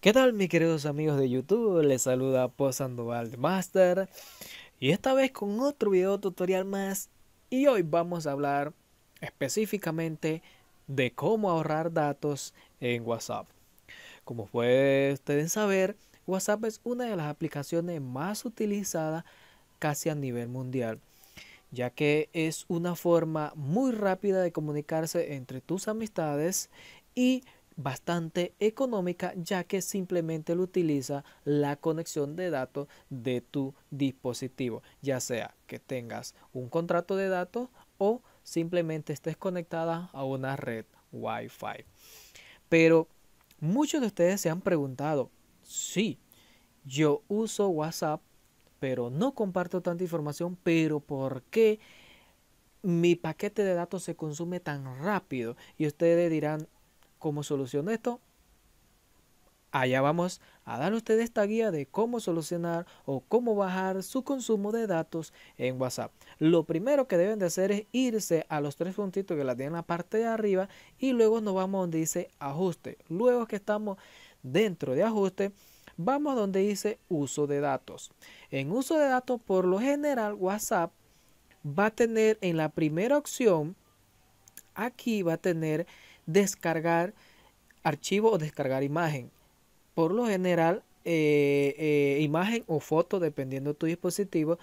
¿Qué tal mis queridos amigos de YouTube? Les saluda Posandoval Master y esta vez con otro video tutorial más y hoy vamos a hablar específicamente de cómo ahorrar datos en WhatsApp. Como pueden ustedes saber, WhatsApp es una de las aplicaciones más utilizadas casi a nivel mundial ya que es una forma muy rápida de comunicarse entre tus amistades y bastante económica ya que simplemente lo utiliza la conexión de datos de tu dispositivo, ya sea que tengas un contrato de datos o simplemente estés conectada a una red Wi-Fi. Pero muchos de ustedes se han preguntado, sí, yo uso WhatsApp, pero no comparto tanta información, pero ¿por qué mi paquete de datos se consume tan rápido? Y ustedes dirán, ¿Cómo soluciono esto? Allá vamos a dar a ustedes esta guía de cómo solucionar o cómo bajar su consumo de datos en WhatsApp. Lo primero que deben de hacer es irse a los tres puntitos que la tienen en la parte de arriba y luego nos vamos donde dice ajuste. Luego que estamos dentro de ajuste, vamos donde dice uso de datos. En uso de datos, por lo general, WhatsApp va a tener en la primera opción, aquí va a tener descargar archivo o descargar imagen. Por lo general, eh, eh, imagen o foto, dependiendo de tu dispositivo,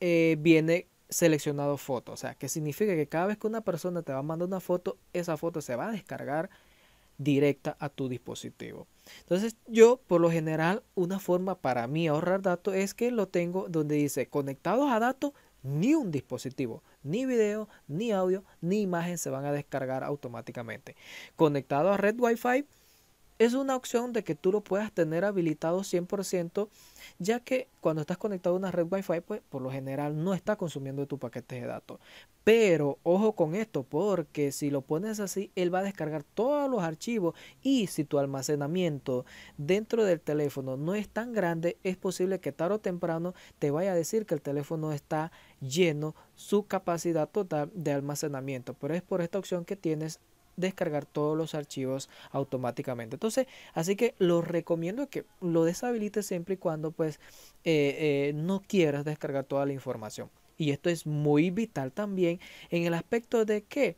eh, viene seleccionado foto. O sea, que significa que cada vez que una persona te va a mandar una foto, esa foto se va a descargar directa a tu dispositivo. Entonces, yo por lo general, una forma para mí ahorrar datos es que lo tengo donde dice conectados a datos ni un dispositivo, ni video, ni audio, ni imagen se van a descargar automáticamente. Conectado a red Wi-Fi es una opción de que tú lo puedas tener habilitado 100%, ya que cuando estás conectado a una red Wi-Fi, pues por lo general no está consumiendo tu paquete de datos. Pero ojo con esto, porque si lo pones así, él va a descargar todos los archivos y si tu almacenamiento dentro del teléfono no es tan grande, es posible que tarde o temprano te vaya a decir que el teléfono está lleno su capacidad total de almacenamiento. Pero es por esta opción que tienes descargar todos los archivos automáticamente. Entonces, así que lo recomiendo que lo deshabilites siempre y cuando pues eh, eh, no quieras descargar toda la información. Y esto es muy vital también en el aspecto de que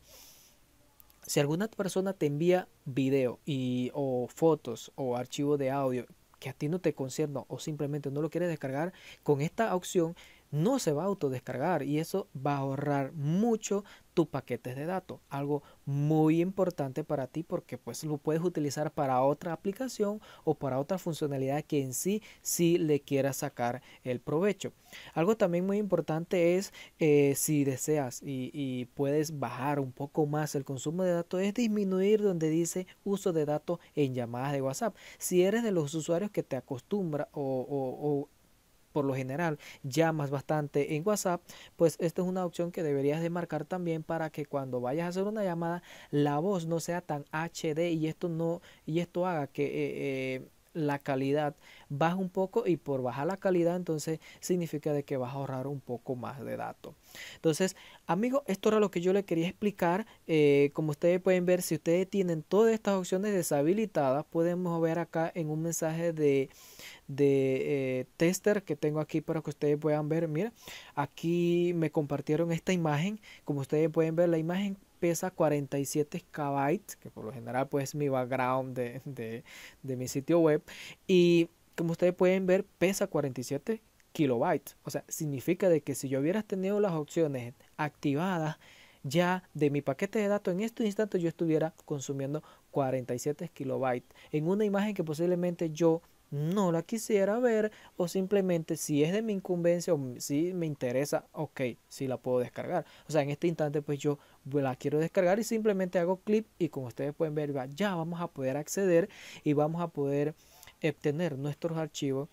si alguna persona te envía video y, o fotos o archivo de audio que a ti no te concierne o simplemente no lo quieres descargar, con esta opción no se va a autodescargar y eso va a ahorrar mucho tu paquete de datos. Algo muy importante para ti porque pues lo puedes utilizar para otra aplicación o para otra funcionalidad que en sí sí le quieras sacar el provecho. Algo también muy importante es eh, si deseas y, y, puedes bajar un poco más el consumo de datos es disminuir donde dice uso de datos en llamadas de WhatsApp. Si eres de los usuarios que te acostumbra o, o, o por lo general llamas bastante en WhatsApp, pues esta es una opción que deberías de marcar también para que cuando vayas a hacer una llamada la voz no sea tan HD y esto no y esto haga que eh, eh, la calidad baja un poco y por bajar la calidad entonces significa de que vas a ahorrar un poco más de datos. Entonces, amigos, esto era lo que yo le quería explicar. Eh, como ustedes pueden ver, si ustedes tienen todas estas opciones deshabilitadas, podemos ver acá en un mensaje de, de eh, tester que tengo aquí para que ustedes puedan ver. Mira, aquí me compartieron esta imagen. Como ustedes pueden ver, la imagen pesa 47 KB, que por lo general pues es mi background de, de, mi sitio web. Y como ustedes pueden ver, pesa 47 kilobytes. O sea, significa de que si yo hubiera tenido las opciones activadas ya de mi paquete de datos en este instante yo estuviera consumiendo 47 kilobytes en una imagen que posiblemente yo no la quisiera ver o simplemente si es de mi incumbencia o si me interesa, ok, si la puedo descargar. O sea, en este instante pues yo la quiero descargar y simplemente hago clic y como ustedes pueden ver ya vamos a poder acceder y vamos a poder obtener nuestros archivos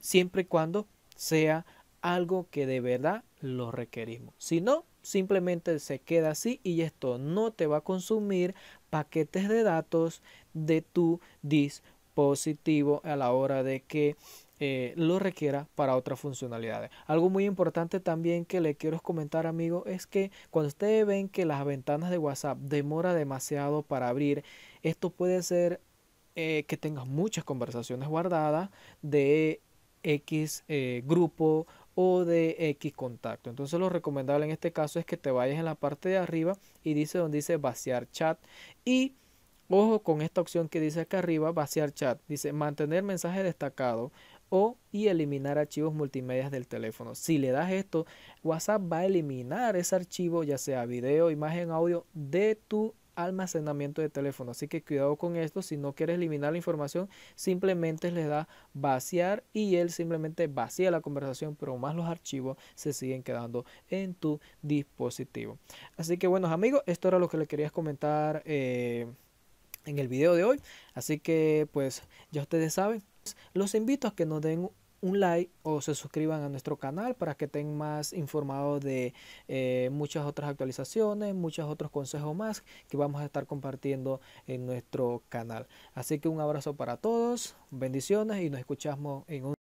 siempre y cuando sea algo que de verdad lo requerimos. Si no, simplemente se queda así y esto no te va a consumir paquetes de datos de tu dispositivo positivo a la hora de que eh, lo requiera para otras funcionalidades. Algo muy importante también que le quiero comentar, amigo, es que cuando ustedes ven que las ventanas de WhatsApp demora demasiado para abrir, esto puede ser eh, que tengas muchas conversaciones guardadas de X eh, grupo o de X contacto. Entonces lo recomendable en este caso es que te vayas en la parte de arriba y dice donde dice vaciar chat y ojo con esta opción que dice acá arriba vaciar chat. Dice mantener mensaje destacado o y eliminar archivos multimedia del teléfono. Si le das esto, WhatsApp va a eliminar ese archivo, ya sea video, imagen, audio, de tu almacenamiento de teléfono. Así que cuidado con esto. Si no quieres eliminar la información, simplemente le da vaciar y él simplemente vacía la conversación, pero más los archivos se siguen quedando en tu dispositivo. Así que buenos amigos, esto era lo que le quería comentar eh, en el video de hoy. Así que pues ya ustedes saben, los invito a que nos den un like o se suscriban a nuestro canal para que estén más informados de eh, muchas otras actualizaciones, muchos otros consejos más que vamos a estar compartiendo en nuestro canal. Así que un abrazo para todos, bendiciones y nos escuchamos en un